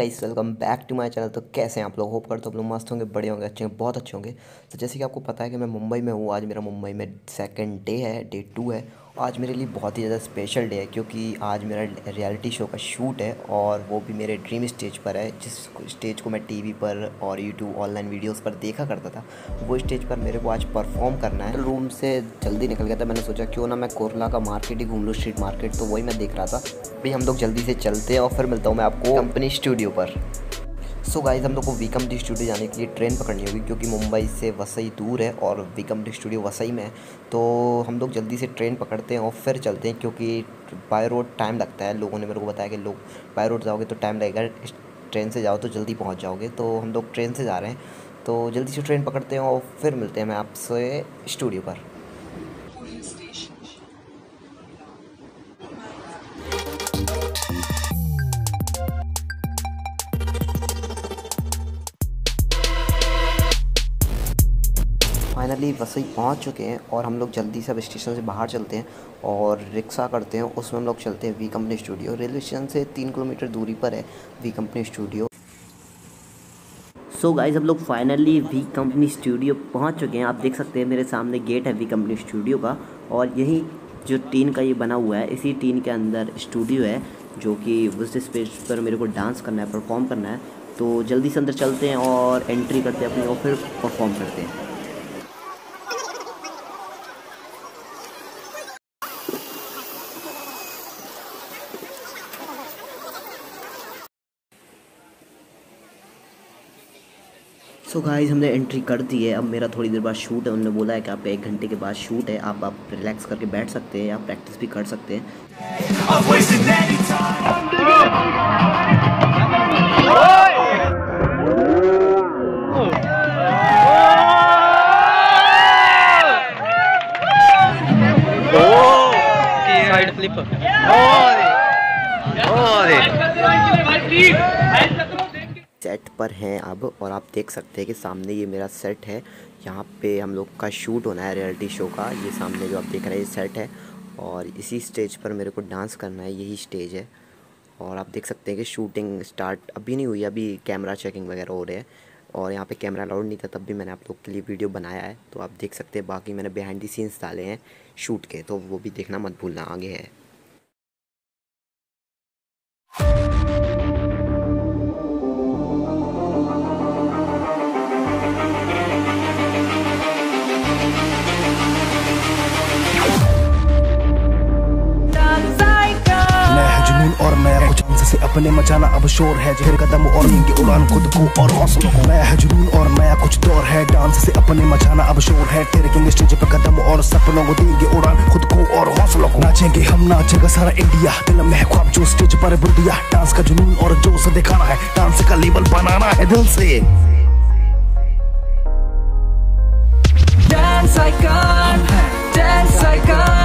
Guys welcome back to my channel. तो कैसे हैं आप लोग? होप करते हो आप लोग मस्त होंगे बड़े होंगे, अच्छे होंगे, बहुत अच्छे होंगे। तो जैसे कि आपको पता है कि मैं मुंबई में हूँ। आज मेरा मुंबई में सेकंड डे है डे टू है। आज मेरे लिए बहुत ही ज़्यादा स्पेशल डे है क्योंकि आज मेरा रियलिटी शो का शूट है और वो भी मेरे ड्रीम स्टेज पर है, जिस स्टेज को मैं टीवी पर और यूट्यूब ऑनलाइन वीडियोस पर देखा करता था, वो स्टेज पर मेरे को आज परफॉर्म करना है। रूम से जल्दी निकल गया था, मैंने सोचा क्यों ना मैं कोरला का मार्केट ही घूम लूँ स्ट्रीट मार्केट तो वही मैं देख रहा था। भाई हम लोग जल्दी से चलते हैं और फिर मिलता हूँ मैं आपको कंपनी स्टूडियो पर। सो so गाइज़ हम लोग को वीकम डी स्टूडियो जाने के लिए ट्रेन पकड़नी होगी क्योंकि मुंबई से वसई दूर है और वीकम डी स्टूडियो वसई में है। तो हम लोग जल्दी से ट्रेन पकड़ते हैं और फिर चलते हैं क्योंकि बाय रोड टाइम लगता है। लोगों ने मेरे को बताया कि लोग बाय रोड जाओगे तो टाइम लगेगा। ट्रेन से जाओ तो जल्दी पहुँच जाओगे। तो हम लोग ट्रेन से जा रहे हैं। तो जल्दी से ट्रेन पकड़ते हैं और फिर मिलते हैं मैं आपसे स्टूडियो पर। फाइनली वसई पहुँच चुके हैं और हम लोग जल्दी से अब स्टेशन से बाहर चलते हैं और रिक्शा करते हैं। उसमें हम लोग चलते हैं V company studio. Railway station से तीन किलोमीटर दूरी पर है V company studio. So guys हम लोग फाइनली वी कंपनी स्टूडियो पहुँच चुके हैं। आप देख सकते हैं मेरे सामने गेट है वी कंपनी स्टूडियो का और यही जो टीन का ये बना हुआ है, इसी टीन के अंदर स्टूडियो है जो कि उस स्पेस पर मेरे को डांस करना है परफॉर्म करना है। तो जल्दी से अंदर चलते हैं और एंट्री करते हैं अपनी और फिर परफॉर्म करते हैं। सो so गाइस हमने एंट्री कर दी है अब मेरा थोड़ी देर बाद शूट है उन्होंने बोला है कि आप एक घंटे के बाद शूट है आप आप रिलैक्स करके बैठ सकते हैं आप प्रैक्टिस भी कर सकते हैं साइड फ्लिप सेट पर हैं अब और आप देख सकते हैं कि सामने ये मेरा सेट है। यहाँ पे हम लोग का शूट होना है रियलिटी शो का। ये सामने जो आप देख रहे हैं, ये सेट है और इसी स्टेज पर मेरे को डांस करना है, यही स्टेज है। और आप देख सकते हैं कि शूटिंग स्टार्ट अभी नहीं हुई, अभी कैमरा चेकिंग वगैरह हो रहे हैं और यहाँ पे कैमरा अलाउड नहीं था, तब भी मैंने आप लोग के लिए वीडियो बनाया है। तो आप देख सकते हैं, बाकी मैंने बिहाइंड दी सीन्स डाले हैं शूट के तो वो भी देखना मत भूलना, आगे है। कुछ से अपने मचाना अब शोर है फिर कदम और लेंगे उड़ान खुद को और हौसलों को। मैं है जुनून और नया कुछ दौर है। डांस से अपने मचाना अब शोर है। तेरे किंग स्टेज पे कदम और सपनों को देंगे उड़ान खुद को और हौसलों को। नाचेंगे हम नाचेगा सारा इंडिया दिल में ख्वाब जो स्टेज पर बुल दिया डांस का जुनून और जोश दिखाना है। डांस का लेवल बनाना है दिल से। Dance icon, dance icon